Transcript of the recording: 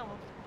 filmed.